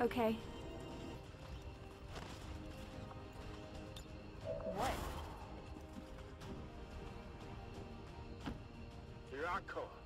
Okay. What? Here I come.